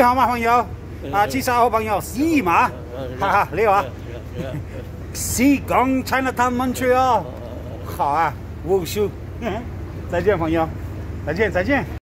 你好吗，朋友？啊，介绍好朋友 C 马，哈哈，你好啊。C 港 China Town Montreal，好啊，无数。再见，朋友，再见，再见。